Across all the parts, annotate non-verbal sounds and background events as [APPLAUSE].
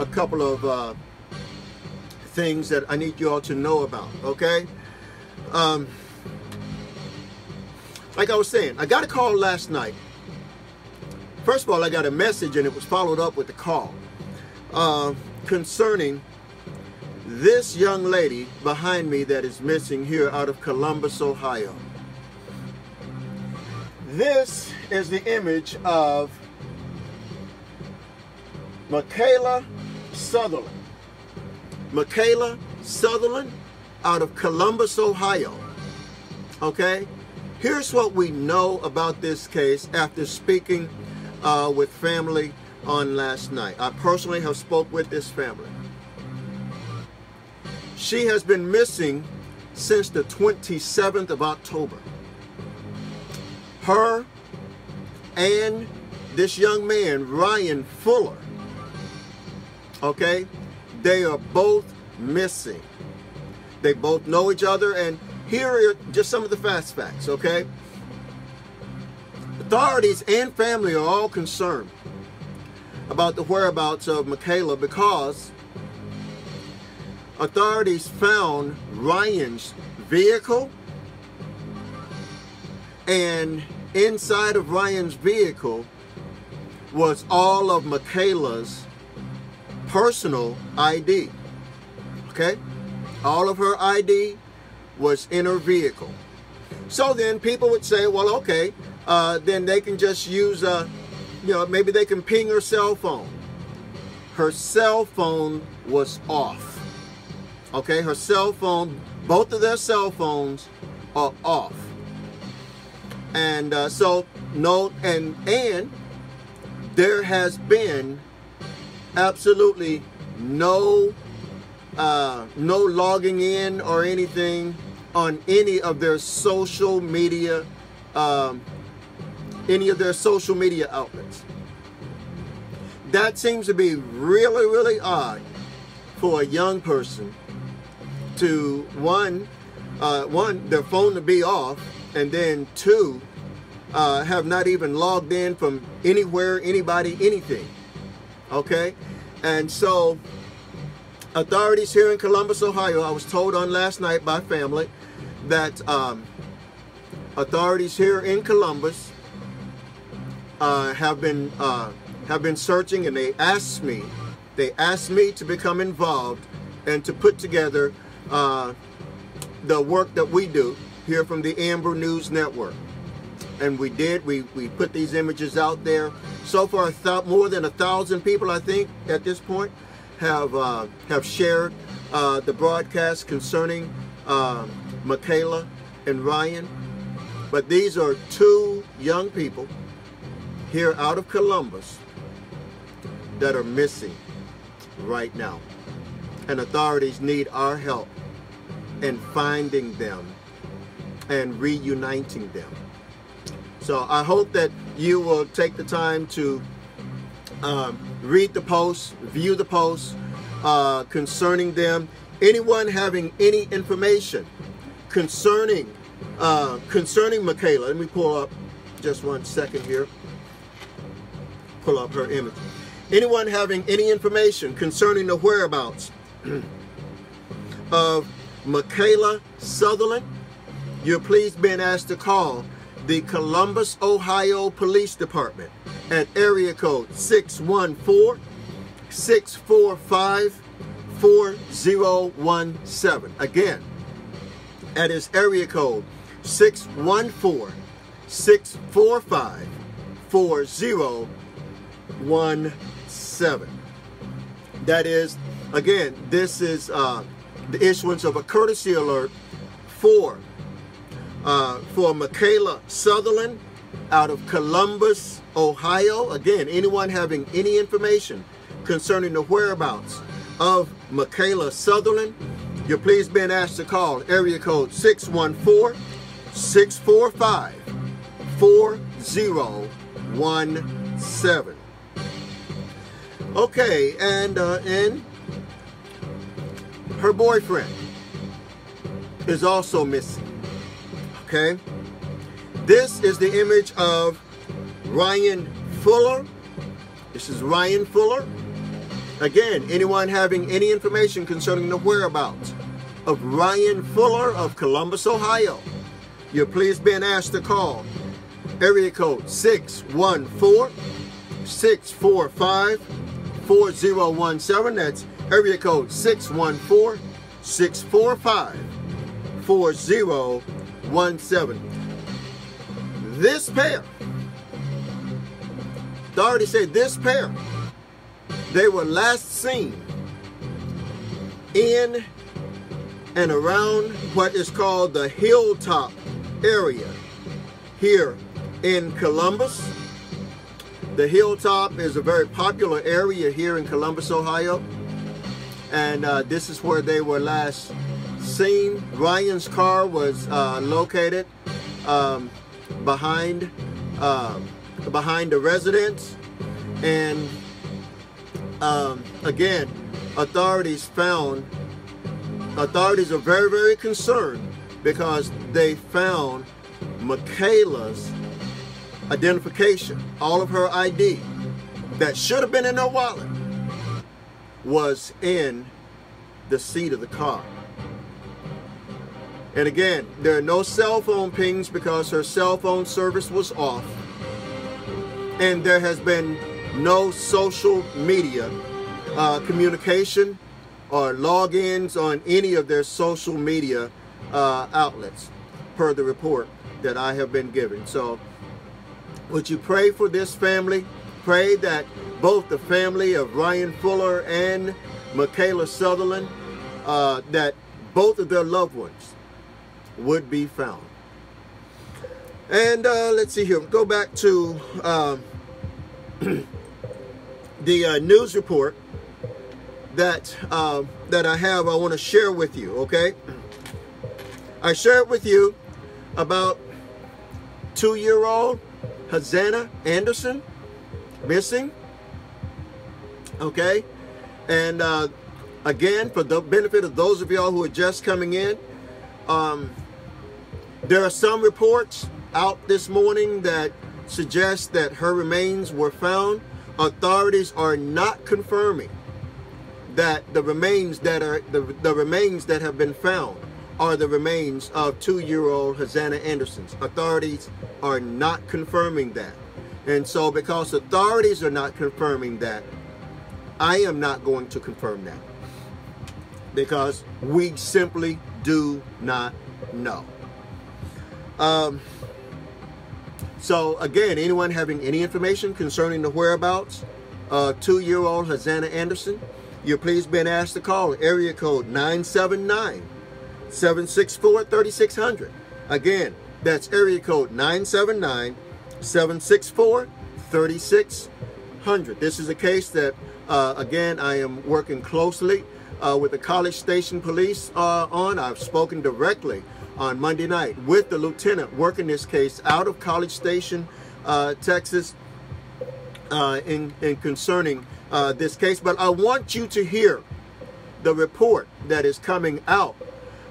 a couple of uh, things that I need you all to know about. Okay. Um, like I was saying, I got a call last night. First of all, I got a message and it was followed up with a call uh, concerning this young lady behind me that is missing here out of Columbus, Ohio. This is the image of Mikayla Sotherland. Mikayla Sotherland out of Columbus, Ohio. Okay? Here's what we know about this case after speaking uh, with family on last night. I personally have spoke with this family. She has been missing since the 27th of October. Her and this young man, Ryan Fuller, okay, they are both missing. They both know each other, and here are just some of the fast facts, okay? Authorities and family are all concerned about the whereabouts of Mikayla because authorities found Ryan's vehicle and inside of Ryan's vehicle was all of Mikayla's personal ID. Okay? All of her ID was in her vehicle. So then people would say, well, okay, uh, then they can just use, a, you know, maybe they can ping her cell phone. Her cell phone was off. Okay, her cell phone, both of their cell phones are off. And uh, so, no, and, and there has been absolutely no uh, no logging in or anything on any of their social media um, any of their social media outlets. That seems to be really really odd for a young person to one uh, one their phone to be off and then two uh, have not even logged in from anywhere anybody anything okay and so authorities here in Columbus, Ohio, I was told on last night by family that um, authorities here in Columbus uh, have been uh, have been searching, and they asked me, they asked me to become involved and to put together uh, the work that we do here from the Amber News Network. And we did. We we put these images out there. So far, more than a thousand people, I think, at this point have uh, have shared uh, the broadcast concerning uh, Mikayla and Ryan. But these are two young people here out of Columbus that are missing right now. And authorities need our help in finding them and reuniting them. So I hope that you will take the time to um, read the posts, view the posts uh, concerning them. Anyone having any information concerning uh, concerning Mikayla, let me pull up just one second here. Pull up her image. Anyone having any information concerning the whereabouts [CLEARS THROAT] of Mikayla Sotherland, you're please being asked to call the Columbus, Ohio Police Department at area code 614 645 4017. Again, at his area code 614 645 4017. That is, again, this is uh, the issuance of a courtesy alert for uh, for Mikayla Sotherland out of Columbus, Ohio. Again, anyone having any information concerning the whereabouts of Mikayla Sotherland, you're please being asked to call area code 614-645-4017. Okay, and uh, and her boyfriend is also missing. Okay? This is the image of Ryan Fuller. This is Ryan Fuller Again, anyone having any information concerning the whereabouts of Ryan Fuller of Columbus, Ohio, you're please being asked to call area code 614 645 4017. That's area code 614 645 4017. This pair, authorities say this pair, they were last seen in and around what is called the hilltop area here in Columbus. The hilltop is a very popular area here in Columbus, Ohio. And uh, this is where they were last seen. Ryan's car was uh, located um, behind uh, behind the residence. And um, again, authorities found, authorities are very, very concerned because they found Mikayla's identification, all of her ID that should have been in her wallet was in the seat of the car. And again, there are no cell phone pings because her cell phone service was off. And there has been no social media uh, communication or logins on any of their social media uh, outlets per the report that I have been given. So would you pray for this family? Pray that both the family of Ryan Fuller and Mikayla Sotherland, uh, that both of their loved ones would be found. And uh, let's see here. Go back to um, [CLEARS THROAT] the uh, news report that uh, that I have. I want to share with you. Okay, [CLEARS THROAT] I share it with you about two-year-old Hazana Anderson missing. Okay, and uh, again, for the benefit of those of y'all who are just coming in, um, there are some reports out this morning that suggest that her remains were found. Authorities are not confirming that the remains that are the, the remains that have been found are the remains of two-year-old Hazana Anderson's. Authorities are not confirming that. And so because authorities are not confirming that, I am not going to confirm that. Because we simply do not know. Um, so again, anyone having any information concerning the whereabouts of two-year-old Hazana Anderson, you're please being asked to call area code 979 764 3600. Again, that's area code 979 764 3600. This is a case that, uh, again, I am working closely uh, with the College Station Police uh, on. I've spoken directly on Monday night with the lieutenant working this case out of College Station, uh, Texas, uh, in, in concerning uh, this case. But I want you to hear the report that is coming out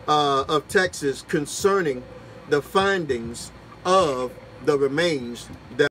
uh, of Texas concerning the findings of the remains